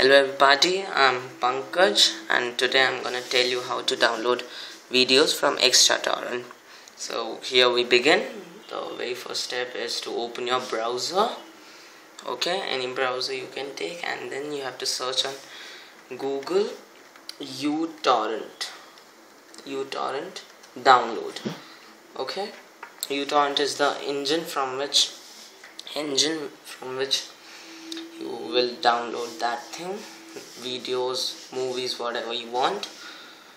Hello everybody, I'm Pankaj and today I'm gonna tell you how to download videos from ExtraTorrent. So here we begin. The very first step is to open your browser. Okay, any browser you can take and then you have to search on Google uTorrent. uTorrent download. Okay, uTorrent is the engine from which engine from which will download that thing videos movies whatever you want.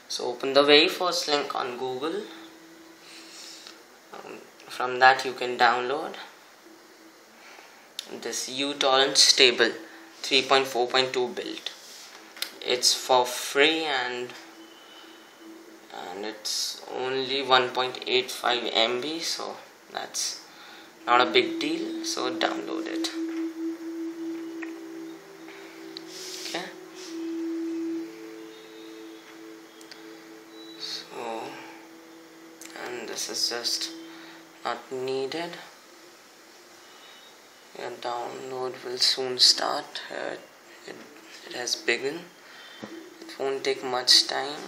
So open the very first link on google. Um, from that you can download this utorrent stable 3.4.2 build. It's for free and and it's only 1.85 MB so that's not a big deal. So download it this is just not needed. Your download will soon start. It, it has begun. It won't take much time.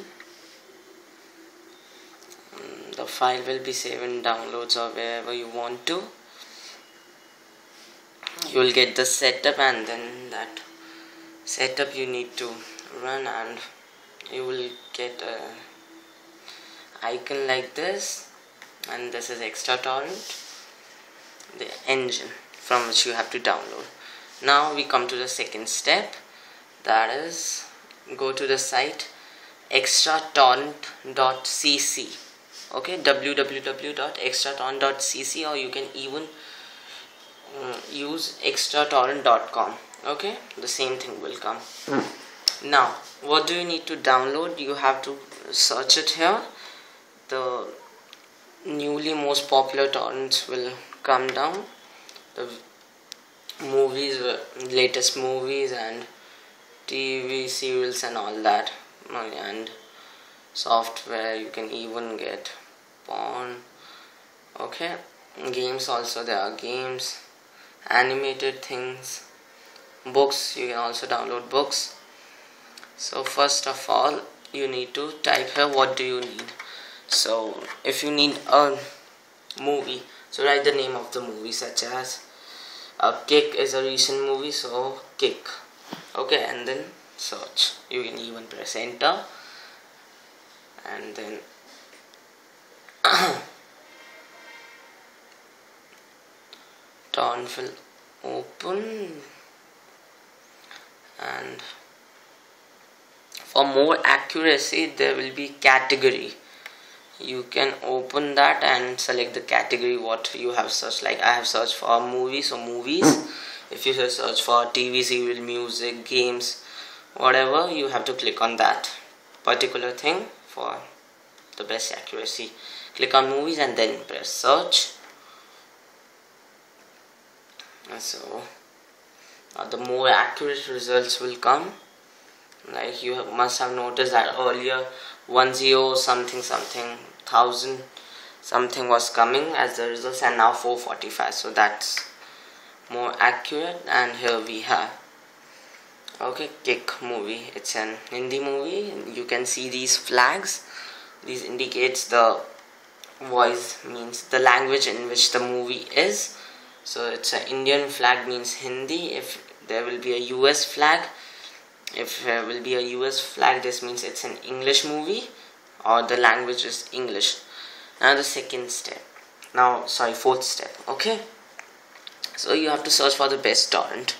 Um, the file will be saved in downloads or wherever you want to. You will get the setup and then that setup you need to run and you will get a icon like this and this is ExtraTorrent the engine from which you have to download. Now we come to the second step. That is go to the site extratorrent.cc okay www.extratorrent.cc or you can even um, use extratorrent.com okay the same thing will come. Now what do you need to download? You have to search it here. The newly most popular torrents will come down. The movies uh, latest movies and tv serials and all that. And software you can even get porn. Okay games also there are games. Animated things. Books you can also download books. So first of all you need to type here what do you need so if you need a movie so write the name of the movie such as a kick is a recent movie so kick. Okay and then search. You can even press enter. And then torrent will open. And for more accuracy there will be category you can open that and select the category what you have searched. Like I have searched for movies or movies. If you search for TV serial music games whatever you have to click on that particular thing for the best accuracy. Click on movies and then press search. So uh, the more accurate results will come. Like you must have noticed that earlier one zero something something thousand something was coming as the results and now 445 so that's more accurate and here we have okay kick movie. It's an hindi movie. You can see these flags. These indicates the voice means the language in which the movie is. So it's an indian flag means hindi. If there will be a us flag if there will be a US flag this means it's an English movie or the language is English. Now the second step. Now sorry fourth step okay? So you have to search for the best torrent.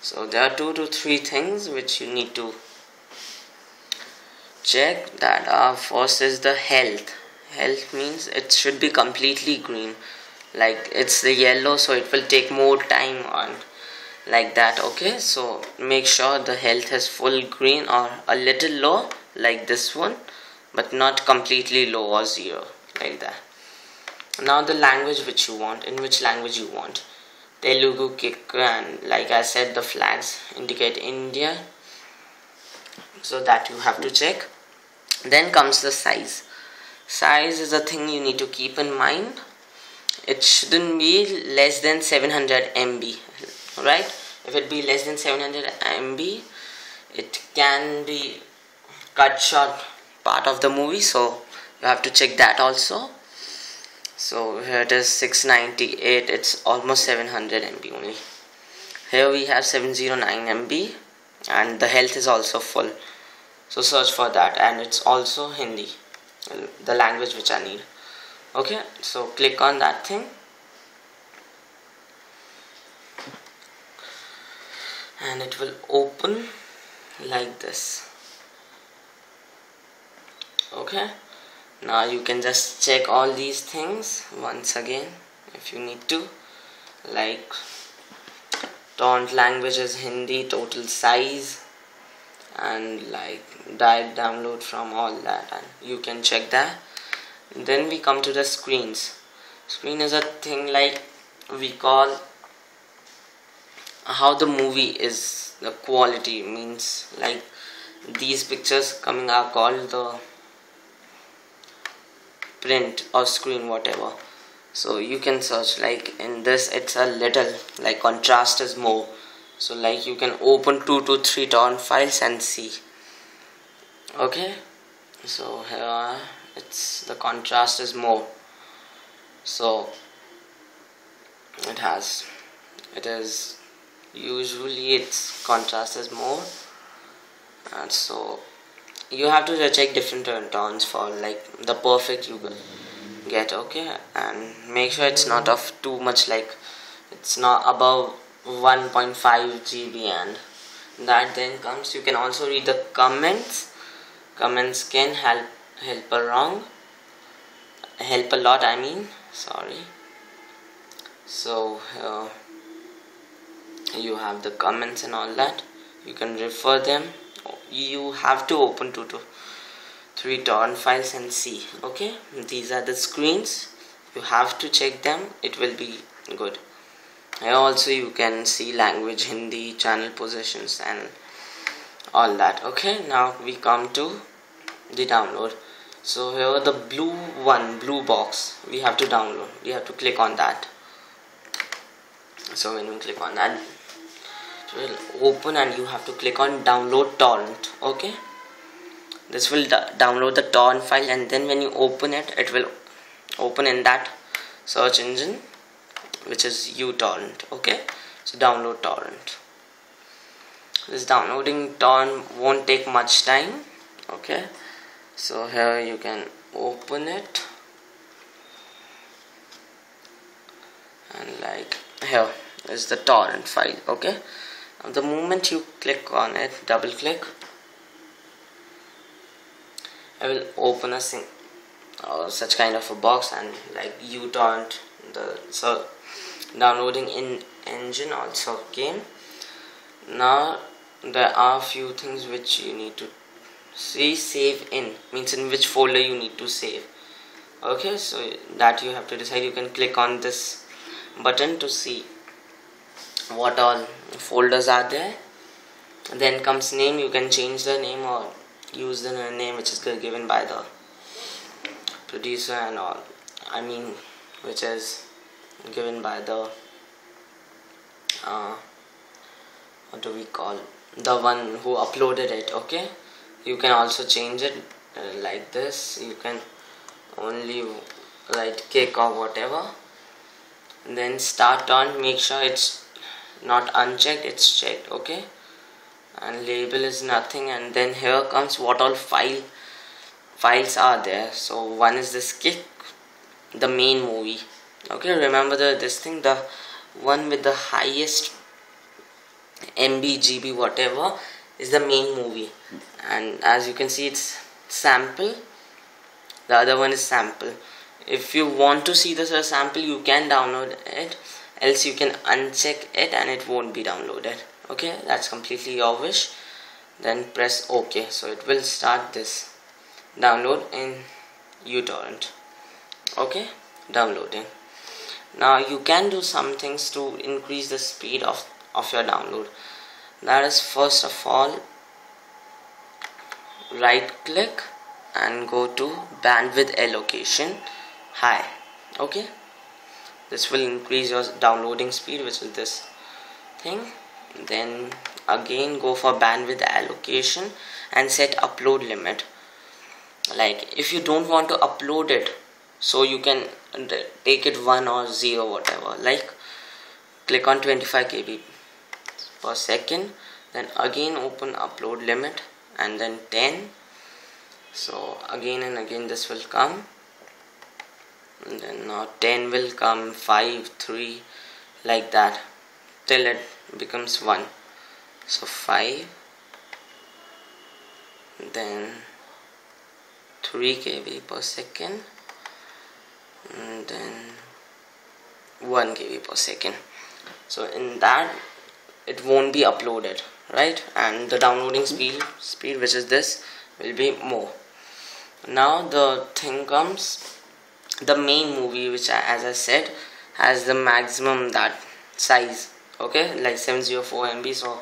So there are two to three things which you need to check that uh, first is the health. Health means it should be completely green. Like it's the yellow so it will take more time on like that okay? So make sure the health is full green or a little low like this one but not completely low or zero like that. Now the language which you want in which language you want. Telugu kick and like I said the flags indicate India. So that you have to check. Then comes the size. Size is a thing you need to keep in mind. It shouldn't be less than 700 MB right? If it be less than 700 MB it can be cut short part of the movie so you have to check that also. So here it is 698 it's almost 700 MB only. Here we have 709 MB and the health is also full. So search for that and it's also Hindi the language which I need. Okay so click on that thing and it will open like this. Okay. Now you can just check all these things once again if you need to. Like torrent language is Hindi total size and like direct download from all that and you can check that. Then we come to the screens. Screen is a thing like we call how the movie is the quality means like these pictures coming are called the print or screen whatever. So you can search like in this it's a little like contrast is more. So like you can open two to three torrent files and see. Okay? So here it's the contrast is more. So it has it is usually its contrast is more. And so you have to check different tones for like the perfect you get okay? And make sure it's not of too much like it's not above 1.5 GB and that then comes. You can also read the comments. Comments can help help around help a lot I mean. Sorry. So uh, you have the comments and all that you can refer them. You have to open two to three torrent files and see okay? These are the screens. You have to check them. It will be good. Here also you can see language Hindi channel positions and all that okay? Now we come to the download. So here the blue one blue box we have to download. We have to click on that. So when we click on that will open and you have to click on download torrent okay? This will download the torrent file and then when you open it it will open in that search engine which is utorrent okay? So download torrent. This downloading torrent won't take much time okay? So here you can open it. And like here is the torrent file okay the moment you click on it double click I will open a sing uh, such kind of a box and like you don't the so downloading in engine also came. Now there are few things which you need to see save in means in which folder you need to save. Okay so that you have to decide you can click on this button to see what all folders are there. Then comes name you can change the name or use the name which is given by the producer and all. I mean which is given by the uh, what do we call the one who uploaded it okay? You can also change it uh, like this. You can only write kick or whatever. Then start on make sure it's not unchecked it's checked okay? And label is nothing and then here comes what all file files are there. So one is this kick the main movie okay? Remember the this thing the one with the highest MB GB whatever is the main movie. And as you can see it's sample. The other one is sample. If you want to see the sample you can download it else you can uncheck it and it won't be downloaded. Okay? That's completely your wish. Then press ok. So it will start this download in utorrent. Okay? Downloading. Now you can do some things to increase the speed of of your download. That is first of all right click and go to bandwidth allocation. High okay this will increase your downloading speed which is this thing. Then again go for bandwidth allocation and set upload limit. Like if you don't want to upload it so you can take it 1 or 0 whatever. Like click on 25 kb per second then again open upload limit and then 10 so again and again this will come and then now 10 will come 5 3 like that till it becomes 1 so 5 then 3 kb per second and then 1 kb per second. So in that it won't be uploaded right? And the downloading speed speed which is this will be more. Now the thing comes the main movie which I, as I said has the maximum that size okay? Like 704 MB so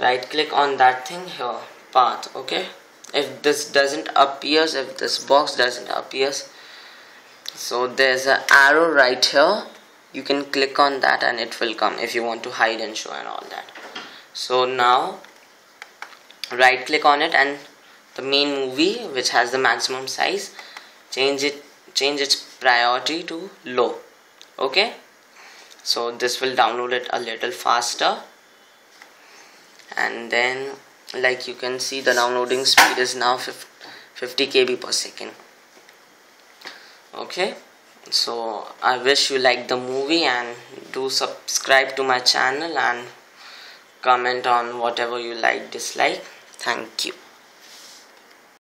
right click on that thing here path okay? If this doesn't appears if this box doesn't appears so there's an arrow right here. You can click on that and it will come if you want to hide and show and all that. So now right click on it and the main movie which has the maximum size change it change its priority to low okay? So this will download it a little faster. And then like you can see the downloading speed is now 50 kb per second okay? So i wish you like the movie and do subscribe to my channel and comment on whatever you like dislike. Thank you